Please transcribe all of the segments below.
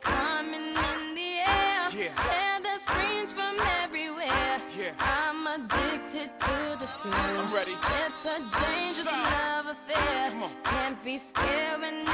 climbing in the air. Yeah. Hear the screams from everywhere. Yeah. I'm addicted to the thrill. I'm ready. It's a dangerous Sign. love affair. Can't be scared when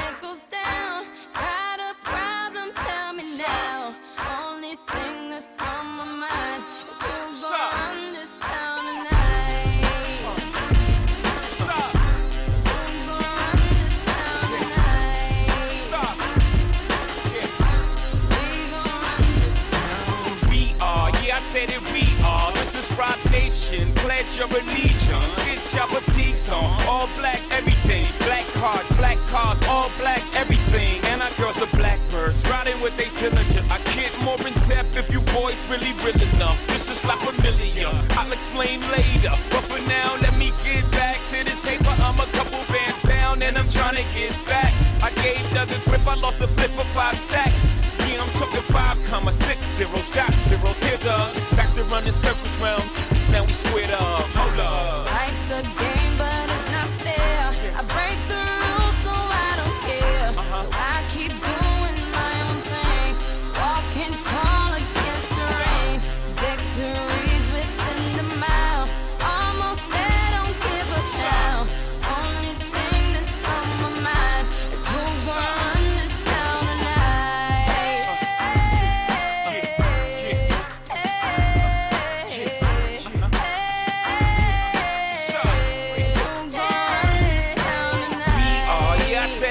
said it, we are. This is Roc Nation. Pledge your allegiance. Get your boutiques on. All black, everything. Black cards, black cars, all black, everything. And our girls are blackbirds, riding with their Dillingers. I can't more in depth if you boys really real enough. This is La Familia. I'll explain later. But for now, let me get back to this paper. I'm a couple bands down and I'm trying to get back. I gave Doug a grip, I lost a flip for five stacks. Yeah, I'm talking five comma six zero shot zeros. Here the back to running circles round. Now we squared up. Hold up. Life's a game,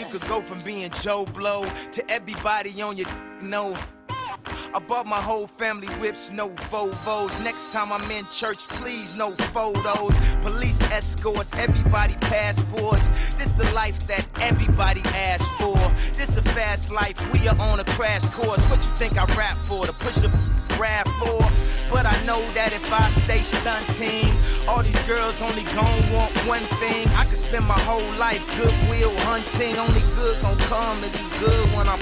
you could go from being Joe Blow to everybody on your know. I bought my whole family whips, no Volvos. Next time I'm in church, please, no photos. Police escorts, everybody passports. This the life that everybody asks for. This a fast life, we are on a crash course. What you think I rap for? To push a rap for? But I know that if I stay stunting, all these girls only gon' want one thing. I could spend my whole life goodwill hunting. Only good gon' come is as good when I'm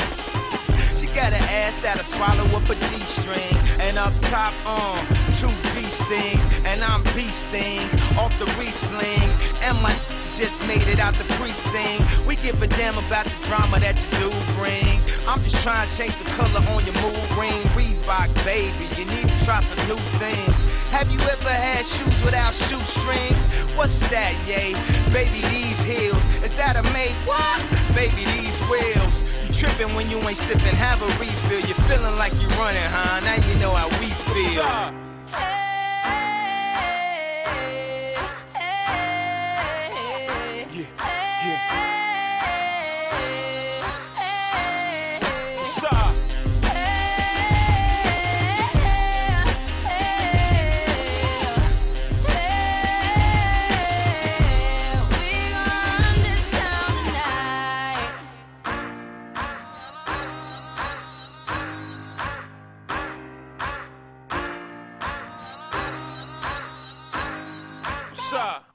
she got an ass that'll swallow up a G-string. And up top, um, two beast things. And I'm beasting off the re-sling. And my just made it out the precinct. We give a damn about the drama that you do bring. I'm just trying to change the color on your mood ring. Reebok, baby, you need to try some new things. Have you ever had shoes without shoestrings? What's that, yay? Baby, these heels. Is that a Maybach? Baby, these wheels. You tripping when you ain't sipping, have a refill. You're feeling like you're running, huh? Now you know how we feel. Stop. Stop. Stop.